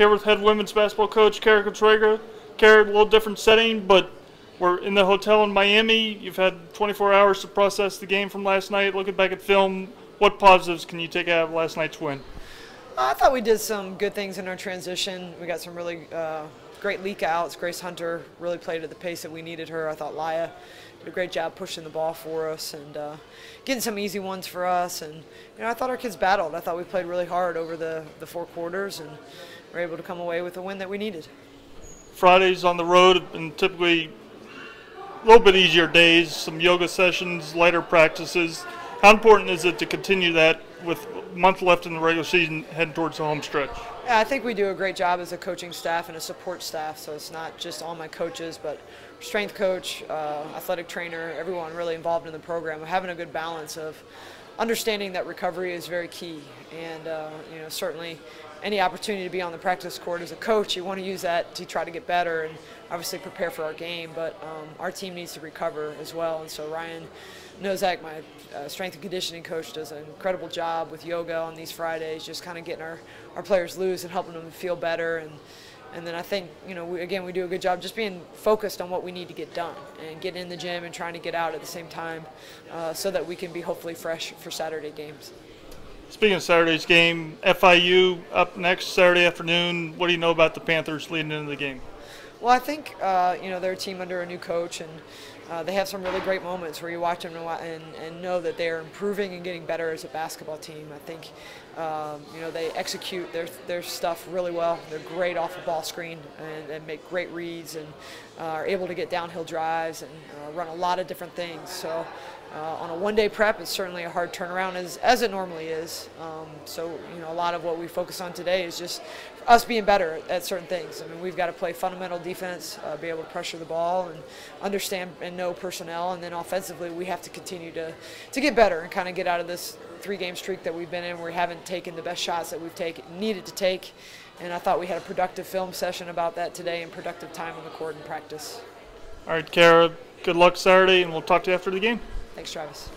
Here with head women's basketball coach Cara Consuegra. Cara, a little different setting, but we're in the hotel in Miami. You've had 24 hours to process the game from last night. Looking back at film, what positives can you take out of last night's win? I thought we did some good things in our transition. We got some really uh, great leak outs. Grace Hunter really played at the pace that we needed her. I thought Laya did a great job pushing the ball for us and uh, getting some easy ones for us. And you know, I thought our kids battled. I thought we played really hard over the, the four quarters and were able to come away with the win that we needed. Fridays on the road been typically a little bit easier days, some yoga sessions, lighter practices. How important is it to continue that with a month left in the regular season heading towards the home stretch? Yeah, I think we do a great job as a coaching staff and a support staff. So it's not just all my coaches, but strength coach, uh, athletic trainer, everyone really involved in the program, We're having a good balance of understanding that recovery is very key. And uh, you know, certainly any opportunity to be on the practice court as a coach, you want to use that to try to get better and obviously prepare for our game. But um, our team needs to recover as well. And so Ryan Nozak, my uh, strength and conditioning coach, does an incredible job with yoga on these Fridays, just kind of getting our, our players loose and helping them feel better. And and then I think, you know, we, again, we do a good job just being focused on what we need to get done and getting in the gym and trying to get out at the same time uh, so that we can be hopefully fresh for Saturday games. Speaking of Saturday's game, FIU up next Saturday afternoon. What do you know about the Panthers leading into the game? Well, I think uh, you know they're a team under a new coach, and uh, they have some really great moments where you watch them and, and know that they are improving and getting better as a basketball team. I think um, you know they execute their their stuff really well. They're great off the ball screen and, and make great reads and uh, are able to get downhill drives and uh, run a lot of different things. So uh, on a one-day prep, it's certainly a hard turnaround as, as it normally is. Um, so, you know, a lot of what we focus on today is just us being better at certain things. I mean, we've got to play fundamental defense, uh, be able to pressure the ball, and understand and know personnel. And then offensively, we have to continue to to get better and kind of get out of this three-game streak that we've been in. Where we haven't taken the best shots that we've taken needed to take. And I thought we had a productive film session about that today and productive time on the court and practice. All right, Cara. Good luck Saturday, and we'll talk to you after the game. Thanks, Travis.